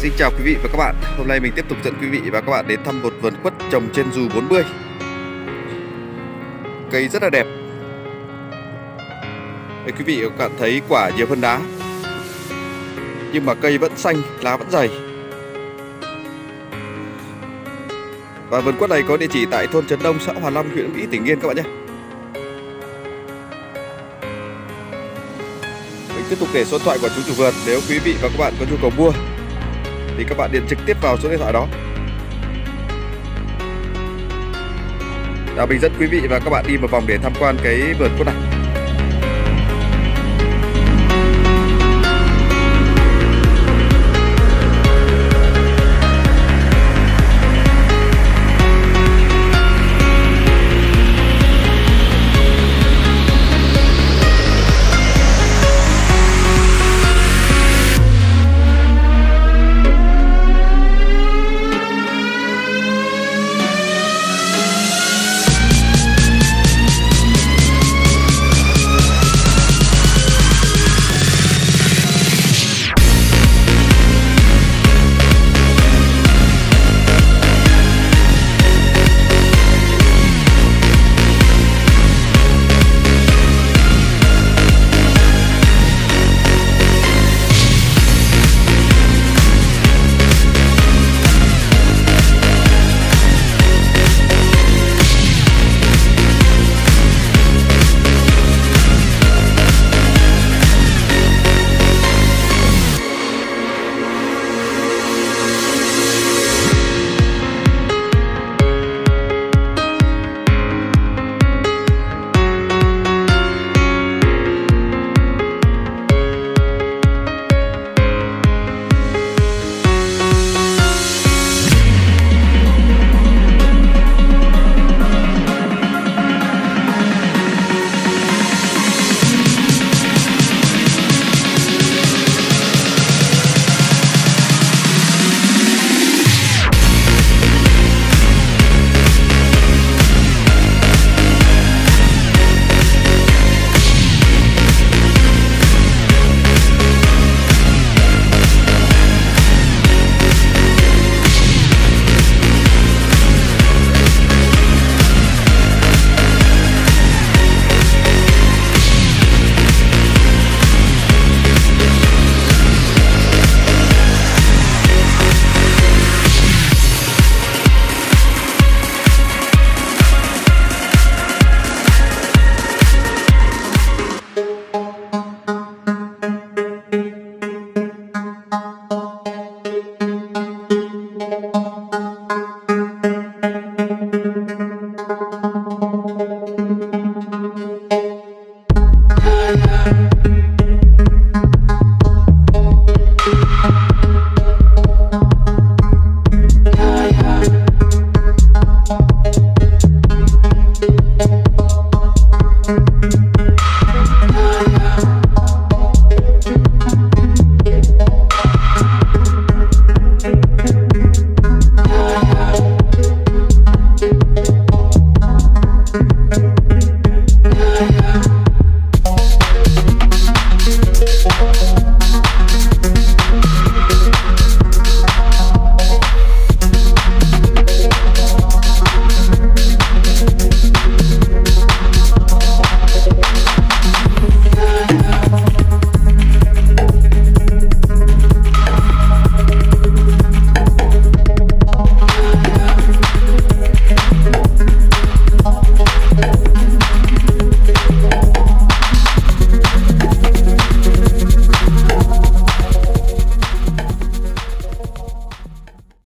Xin chào quý vị và các bạn. Hôm nay mình tiếp tục dẫn quý vị và các bạn đến thăm một vườn quất trồng trên dù 40 Cây rất là đẹp. Đây quý vị và các bạn thấy quả nhiều hơn đá. Nhưng mà cây vẫn xanh, lá vẫn dày. Và vườn quất này có địa chỉ tại thôn Trấn Đông, xã Hòa Long, huyện Mỹ, tỉnh Yên các bạn nhé. Mình tiếp tục để số điện thoại của chú chủ vườn Nếu quý vị và các bạn có nhu cầu mua thì các bạn điện trực tiếp vào số điện thoại đó. Nào mình dẫn quý vị và các bạn đi một vòng để tham quan cái vườn quất này.